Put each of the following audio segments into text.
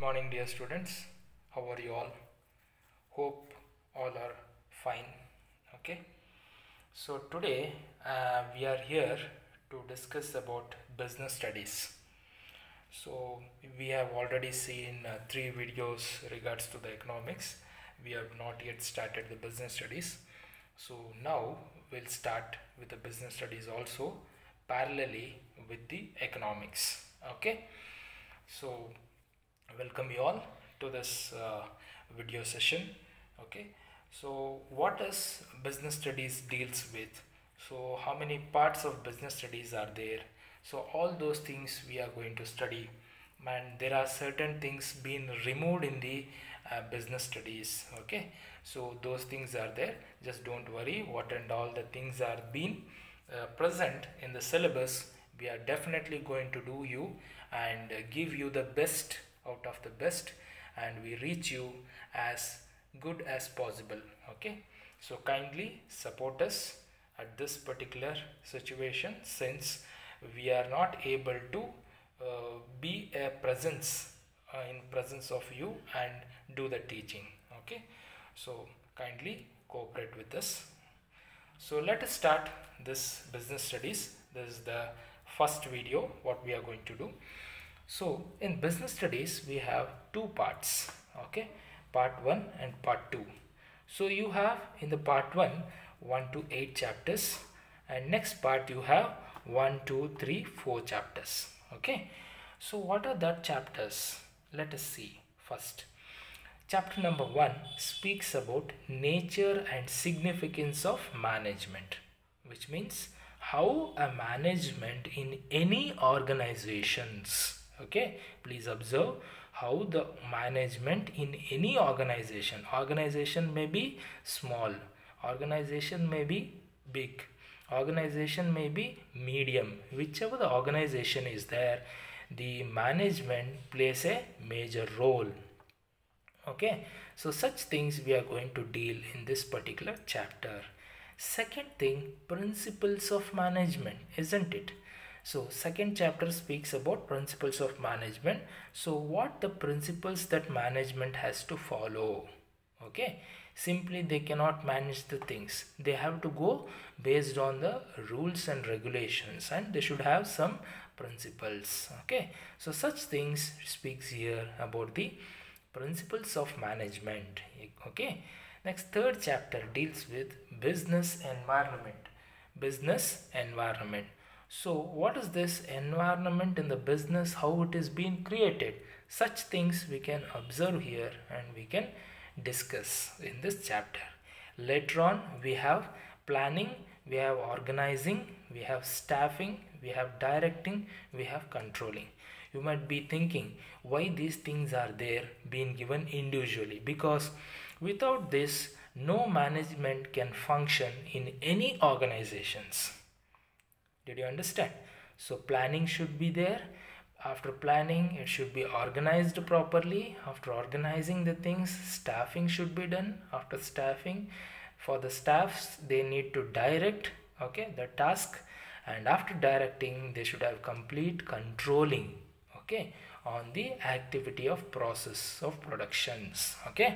morning, dear students. How are you all? Hope all are fine. Okay. So today uh, we are here to discuss about business studies. So we have already seen uh, three videos regards to the economics. We have not yet started the business studies. So now we'll start with the business studies also parallelly with the economics. Okay. So welcome you all to this uh, video session okay? So what is business studies deals with? So how many parts of business studies are there? So all those things we are going to study. And there are certain things being removed in the uh, business studies okay? So those things are there. Just don't worry what and all the things are being uh, present in the syllabus. We are definitely going to do you and give you the best out of the best and we reach you as good as possible okay? So kindly support us at this particular situation since we are not able to uh, be a presence uh, in presence of you and do the teaching okay? So kindly cooperate with us. So let us start this business studies. This is the first video what we are going to do so in business studies we have two parts okay? Part 1 and part 2 so you have in the part 1 1 to 8 chapters and next part you have 1 2 3 4 chapters okay? So what are that chapters? Let us see first. Chapter number 1 speaks about nature and significance of management which means how a management in any organizations okay please observe how the management in any organization organization may be small organization may be big organization may be medium whichever the organization is there the management plays a major role. Okay so such things we are going to deal in this particular chapter. Second thing principles of management isn't it so second chapter speaks about principles of management. So what the principles that management has to follow? Okay? Simply they cannot manage the things. They have to go based on the rules and regulations and they should have some principles. Okay? So such things speaks here about the principles of management. Okay? Next third chapter deals with business environment. Business environment so what is this environment in the business, how it is being created? Such things we can observe here and we can discuss in this chapter. Later on we have planning, we have organizing, we have staffing, we have directing, we have controlling. You might be thinking why these things are there being given individually because without this no management can function in any organizations did you understand? So planning should be there. After planning it should be organized properly. After organizing the things staffing should be done. After staffing for the staffs they need to direct okay the task. And after directing they should have complete controlling okay on the activity of process of productions okay.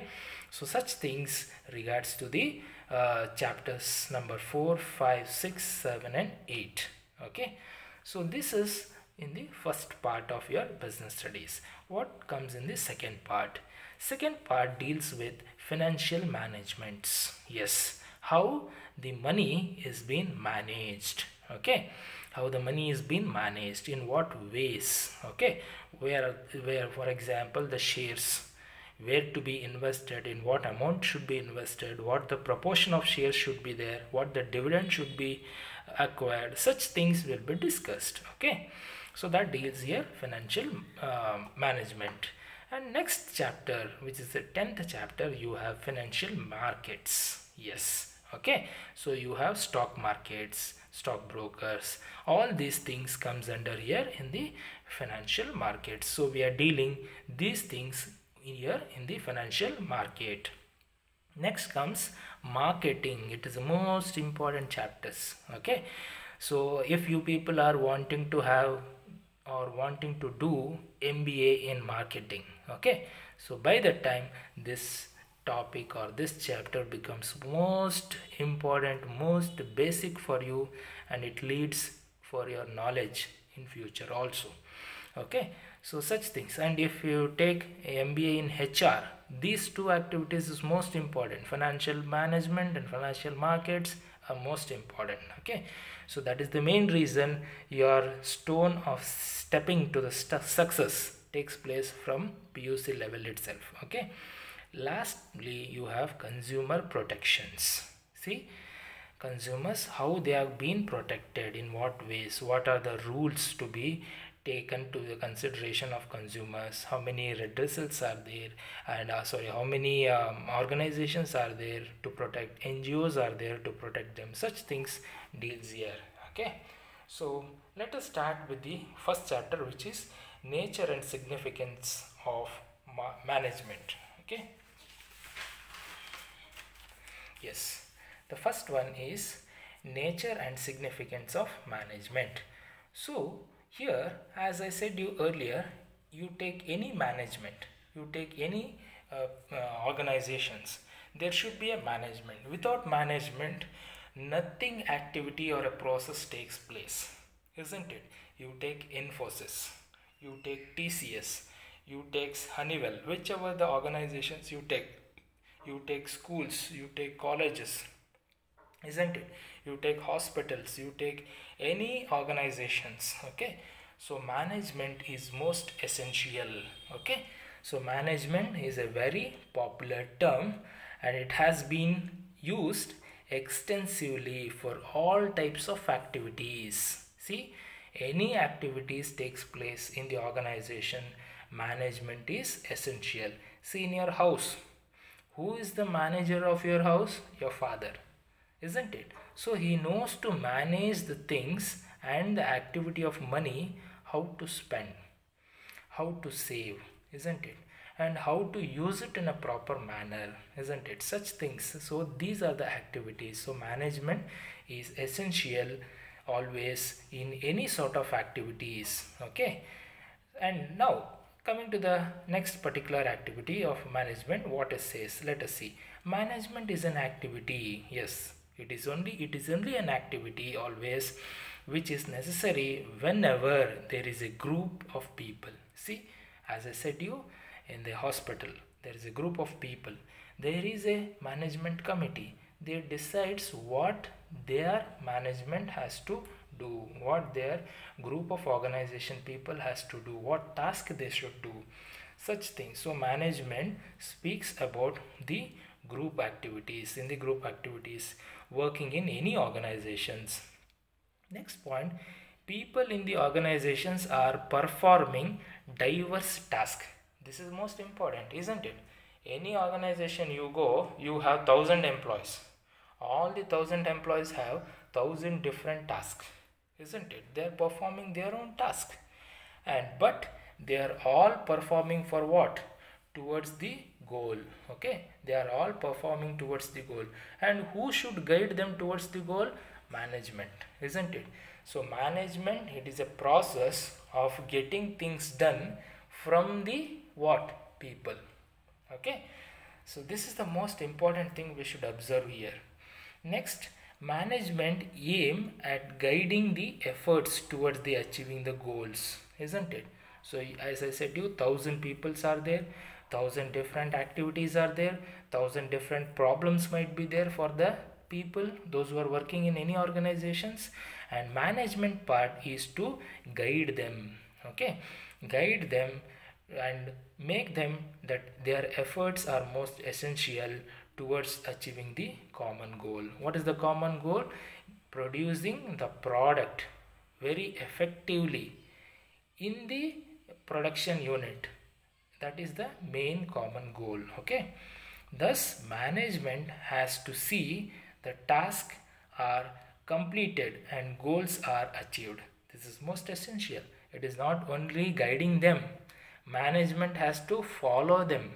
So such things regards to the uh, chapters number 4 5 6 7 and 8 okay. So this is in the first part of your business studies. What comes in the second part? Second part deals with financial managements. Yes. How the money is being managed. Okay. How the money is being managed. In what ways? Okay. Where where for example the shares. Where to be invested? In what amount should be invested? What the proportion of shares should be there? What the dividend should be acquired. Such things will be discussed okay? So that deals here financial uh, management. And next chapter which is the 10th chapter you have financial markets. Yes okay? So you have stock markets stock brokers. All these things comes under here in the financial markets so we are dealing these things here in the financial market. Next comes marketing it is the most important chapters okay? So if you people are wanting to have or wanting to do mba in marketing okay? So by that time this topic or this chapter becomes most important most basic for you and it leads for your knowledge in future also okay so such things. And if you take mba in hr these two activities is most important. Financial management and financial markets are most important okay? So that is the main reason your stone of stepping to the success takes place from puc level itself okay? Lastly you have consumer protections. See consumers how they have been protected in what ways what are the rules to be taken to the consideration of consumers. How many redressals are there? And uh, sorry how many um, organizations are there to protect? Ngos are there to protect them. Such things deals here okay? So let us start with the first chapter which is nature and significance of ma management okay? Yes. The first one is nature and significance of management. So here as i said you earlier you take any management you take any uh, uh, organizations there should be a management. Without management nothing activity or a process takes place isn't it? You take infosys you take tcs you take honeywell whichever the organizations you take. You take schools you take colleges isn't it? You take hospitals you take any organizations okay? So management is most essential okay? So management is a very popular term and it has been used extensively for all types of activities. See any activities takes place in the organization management is essential. See in your house who is the manager of your house? Your father isn't it? So he knows to manage the things and the activity of money how to spend how to save isn't it? And how to use it in a proper manner isn't it? Such things. So these are the activities. So management is essential always in any sort of activities okay? And now coming to the next particular activity of management what it says let us see. Management is an activity yes it is only it is only an activity always which is necessary whenever there is a group of people. See as i said you in the hospital there is a group of people. There is a management committee. They decides what their management has to do what their group of organization people has to do what task they should do. Such things so management speaks about the group activities in the group activities working in any organizations. Next point people in the organizations are performing diverse tasks this is most important isn't it? Any organization you go you have thousand employees. All the thousand employees have thousand different tasks isn't it? They are performing their own task. And but they are all performing for what towards the goal okay? They are all performing towards the goal. And who should guide them towards the goal? Management isn't it? So management it is a process of getting things done from the what? People okay? So this is the most important thing we should observe here. Next management aim at guiding the efforts towards the achieving the goals isn't it? So as i said you thousand peoples are there thousand different activities are there thousand different problems might be there for the people those who are working in any organizations and management part is to guide them okay guide them and make them that their efforts are most essential towards achieving the common goal. What is the common goal? Producing the product very effectively in the production unit. That is the main common goal. Okay. Thus, management has to see the task are completed and goals are achieved. This is most essential. It is not only guiding them. Management has to follow them,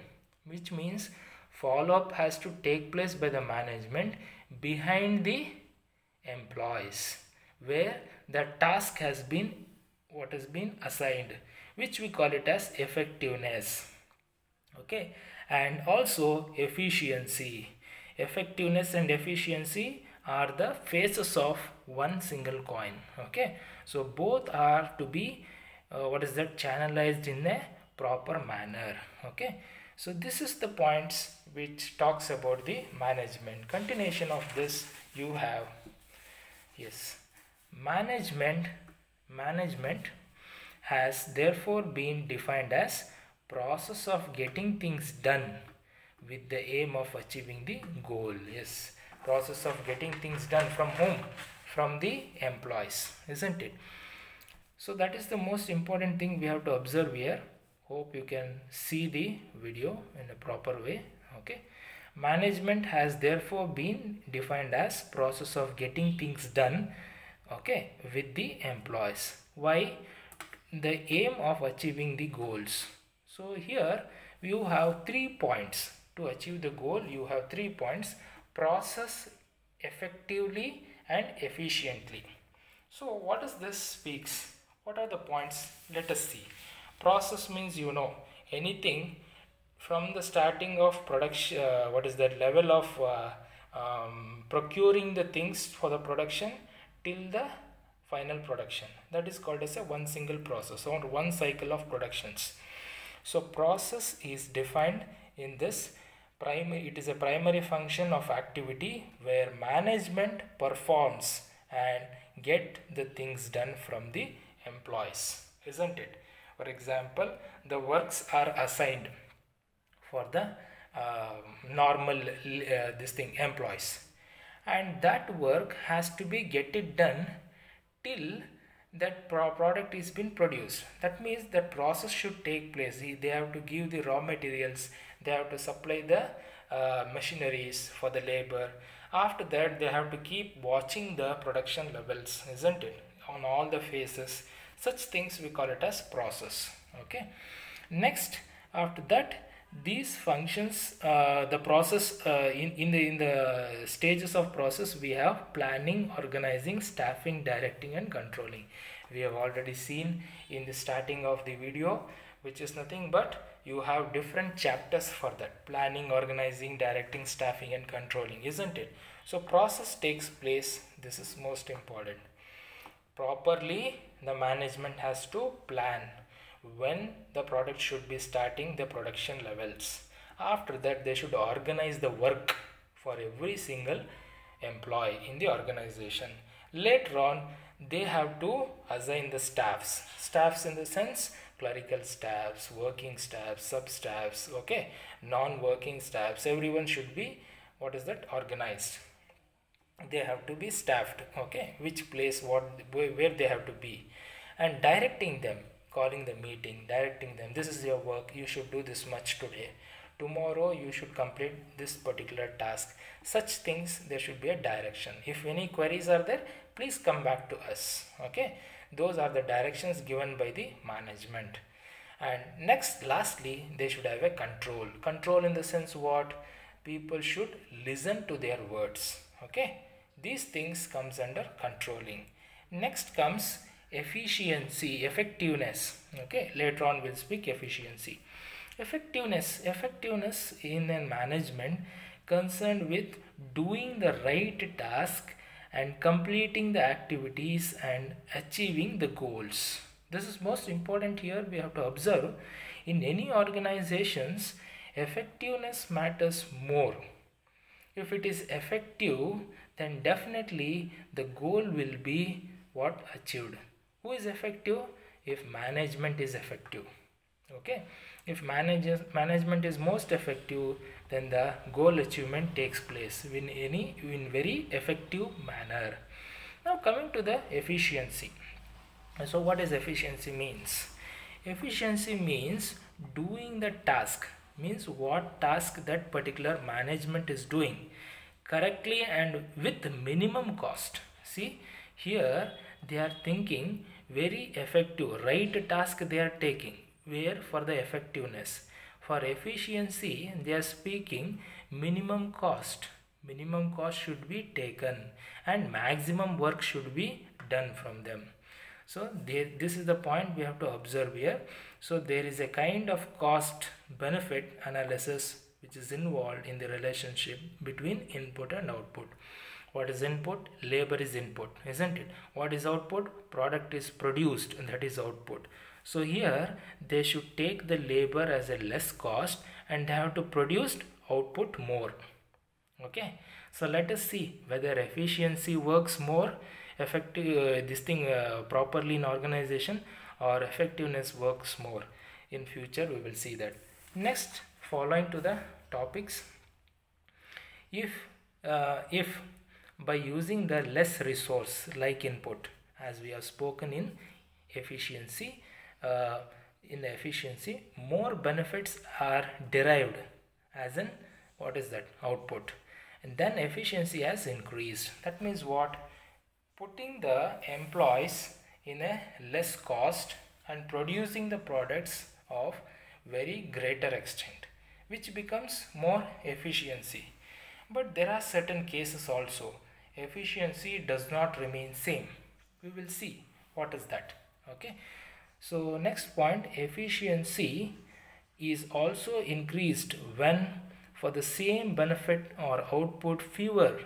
which means follow-up has to take place by the management behind the employees where the task has been what has been assigned which we call it as effectiveness. Okay? And also efficiency. Effectiveness and efficiency are the faces of one single coin. Okay? So both are to be uh, what is that channelized in a proper manner. Okay? So this is the points which talks about the management. Continuation of this you have. Yes. Management management has therefore been defined as process of getting things done with the aim of achieving the goal. Yes process of getting things done from whom? From the employees isn't it? So that is the most important thing we have to observe here. Hope you can see the video in a proper way okay? Management has therefore been defined as process of getting things done okay with the employees. Why the aim of achieving the goals. So here you have three points. To achieve the goal you have three points. Process effectively and efficiently. So what does this speaks? What are the points? Let us see. Process means you know anything from the starting of production uh, what is that level of uh, um, procuring the things for the production till the final production. That is called as a one single process or one cycle of productions. So process is defined in this primary it is a primary function of activity where management performs and get the things done from the employees isn't it? For example the works are assigned for the uh, normal uh, this thing employees. And that work has to be get it done till that pro product is been produced. That means that process should take place. They have to give the raw materials. They have to supply the uh, machineries for the labor. After that they have to keep watching the production levels isn't it? On all the phases. Such things we call it as process. Okay. Next after that these functions uh, the process uh, in, in the in the stages of process we have planning organizing staffing directing and controlling. We have already seen in the starting of the video which is nothing but you have different chapters for that. Planning organizing directing staffing and controlling isn't it? So process takes place. This is most important. Properly the management has to plan when the product should be starting the production levels. After that, they should organize the work for every single employee in the organization. Later on, they have to assign the staffs. Staffs in the sense clerical staffs, working staffs, sub staffs, okay, non working staffs. Everyone should be what is that organized they have to be staffed okay which place what where they have to be and directing them calling the meeting, directing them, this is your work, you should do this much today. Tomorrow you should complete this particular task. Such things, there should be a direction. If any queries are there, please come back to us. Okay, those are the directions given by the management. And next, lastly, they should have a control. Control in the sense what? People should listen to their words. Okay, these things comes under controlling. Next comes efficiency effectiveness. Okay later on we'll speak efficiency. Effectiveness effectiveness in a management concerned with doing the right task and completing the activities and achieving the goals. This is most important here we have to observe. In any organizations effectiveness matters more. If it is effective then definitely the goal will be what? Achieved who is effective? If management is effective. Okay? If managers management is most effective then the goal achievement takes place in any in very effective manner. Now coming to the efficiency. So what is efficiency means? Efficiency means doing the task means what task that particular management is doing correctly and with minimum cost. See here they are thinking very effective right task they are taking. Where for the effectiveness? For efficiency they are speaking minimum cost. Minimum cost should be taken and maximum work should be done from them. So there, this is the point we have to observe here. So there is a kind of cost benefit analysis which is involved in the relationship between input and output what is input? Labor is input isn't it? What is output? Product is produced and that is output. So here they should take the labor as a less cost and have to produce output more. Okay? So let us see whether efficiency works more effective uh, this thing uh, properly in organization or effectiveness works more. In future we will see that. Next following to the topics. If uh, if by using the less resource like input as we have spoken in efficiency uh, in the efficiency more benefits are derived as in what is that? Output. And then efficiency has increased. That means what? Putting the employees in a less cost and producing the products of very greater extent which becomes more efficiency. But there are certain cases also efficiency does not remain same. We will see what is that okay? So next point efficiency is also increased when for the same benefit or output fewer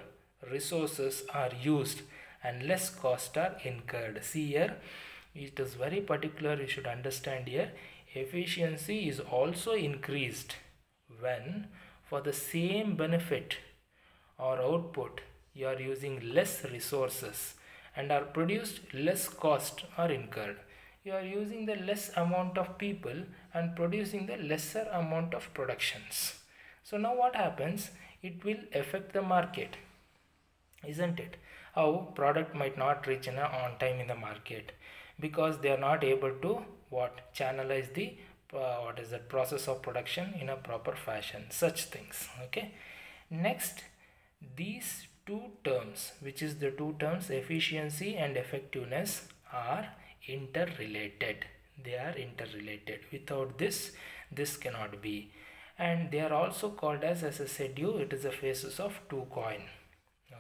resources are used and less cost are incurred. See here it is very particular you should understand here. Efficiency is also increased when for the same benefit or output you are using less resources and are produced less cost are incurred. You are using the less amount of people and producing the lesser amount of productions. So now what happens? It will affect the market isn't it? How product might not reach in a on time in the market because they are not able to what? Channelize the uh, what is that process of production in a proper fashion. Such things okay? Next these two terms which is the two terms efficiency and effectiveness are interrelated. They are interrelated. Without this this cannot be. And they are also called as as i said you it is a faces of two coin.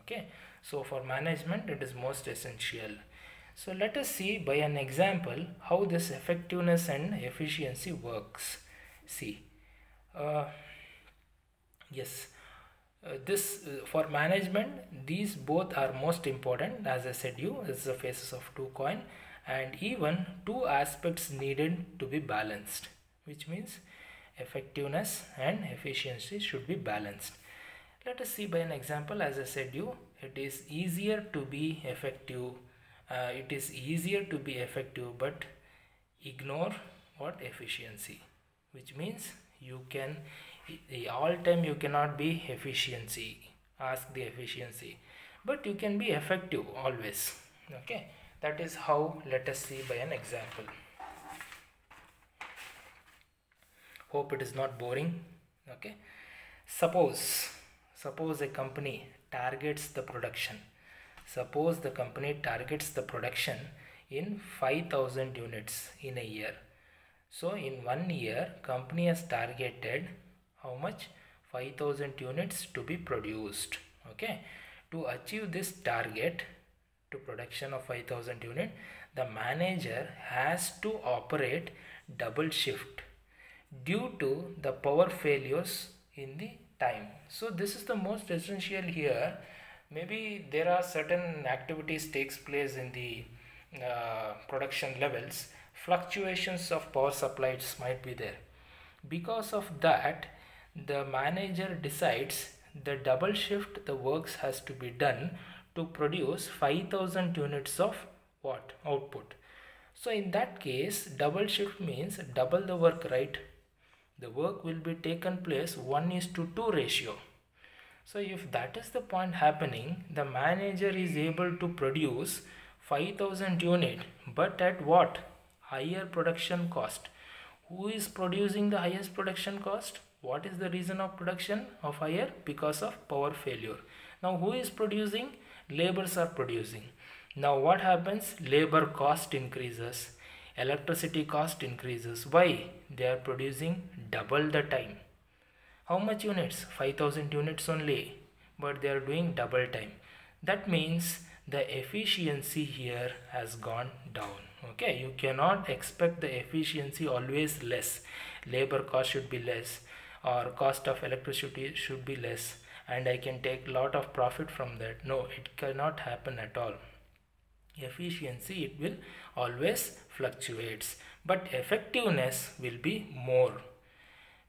Okay? So for management it is most essential. So let us see by an example how this effectiveness and efficiency works. See uh, yes uh, this uh, for management these both are most important. As i said you it's the faces of two coin. And even two aspects needed to be balanced which means effectiveness and efficiency should be balanced. Let us see by an example. As i said you it is easier to be effective uh, it is easier to be effective but ignore what efficiency which means you can all time you cannot be efficiency. Ask the efficiency. But you can be effective always. Okay? That is how let us see by an example. Hope it is not boring. Okay? Suppose suppose a company targets the production. Suppose the company targets the production in 5000 units in a year. So in one year company has targeted how much? 5000 units to be produced okay? To achieve this target to production of 5000 unit the manager has to operate double shift due to the power failures in the time. So this is the most essential here. Maybe there are certain activities takes place in the uh, production levels. Fluctuations of power supplies might be there. Because of that the manager decides the double shift the works has to be done to produce 5000 units of what? Output. So in that case double shift means double the work right? The work will be taken place 1 is to 2 ratio. So if that is the point happening the manager is able to produce 5000 unit but at what? Higher production cost. Who is producing the highest production cost what is the reason of production of higher because of power failure. Now who is producing? Labors are producing. Now what happens? Labor cost increases. Electricity cost increases. Why? They are producing double the time. How much units? 5000 units only. But they are doing double time. That means the efficiency here has gone down. Okay? You cannot expect the efficiency always less. Labor cost should be less or cost of electricity should be less and I can take a lot of profit from that. No it cannot happen at all. Efficiency it will always fluctuates but effectiveness will be more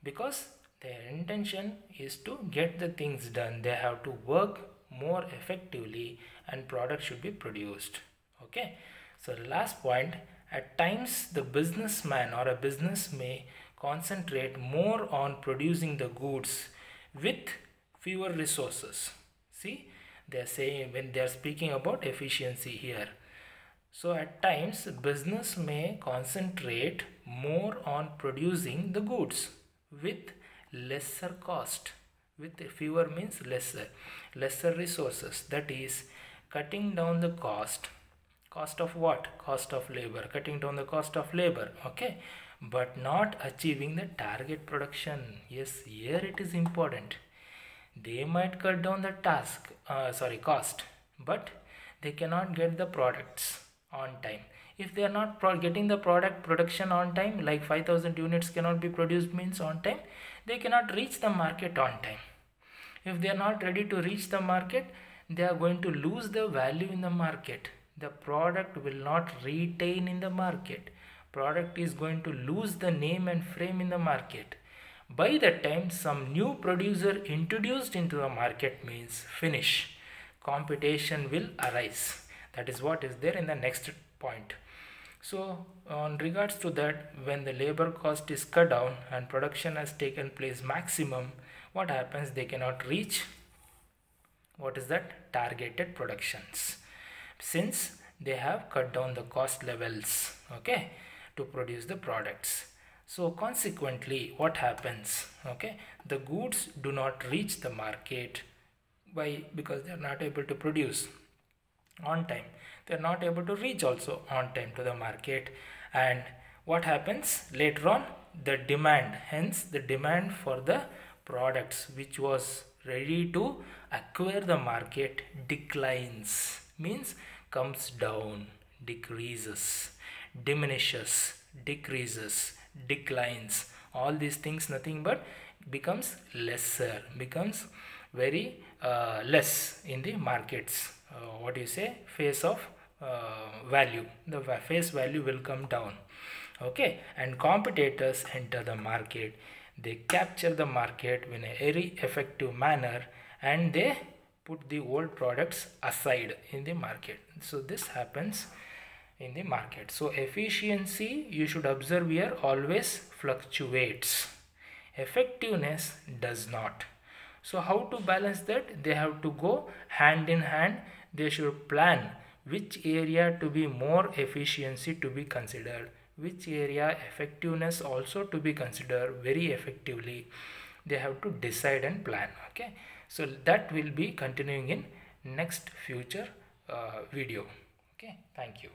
because their intention is to get the things done. They have to work more effectively and product should be produced. Okay? So the last point at times the businessman or a business may concentrate more on producing the goods with fewer resources. See they are saying when they are speaking about efficiency here. So at times business may concentrate more on producing the goods with lesser cost. With fewer means lesser lesser resources. That is cutting down the cost. Cost of what? Cost of labor. Cutting down the cost of labor. Okay but not achieving the target production. Yes here it is important. They might cut down the task uh, sorry cost but they cannot get the products on time. If they are not getting the product production on time like 5000 units cannot be produced means on time they cannot reach the market on time. If they are not ready to reach the market they are going to lose the value in the market. The product will not retain in the market product is going to lose the name and frame in the market. By the time some new producer introduced into the market means finish competition will arise. That is what is there in the next point. So on regards to that when the labor cost is cut down and production has taken place maximum what happens? They cannot reach what is that? Targeted productions. Since they have cut down the cost levels okay to produce the products. So consequently what happens? Okay the goods do not reach the market. By because they are not able to produce on time. They are not able to reach also on time to the market. And what happens? Later on the demand hence the demand for the products which was ready to acquire the market declines. Means comes down decreases diminishes decreases declines. All these things nothing but becomes lesser becomes very uh, less in the markets. Uh, what do you say? Face of uh, value. The face value will come down. Okay? And competitors enter the market. They capture the market in a very effective manner and they put the old products aside in the market. So this happens in the market. So efficiency you should observe here always fluctuates. Effectiveness does not. So how to balance that? They have to go hand in hand. They should plan which area to be more efficiency to be considered which area effectiveness also to be considered very effectively. They have to decide and plan okay? So that will be continuing in next future uh, video okay? Thank you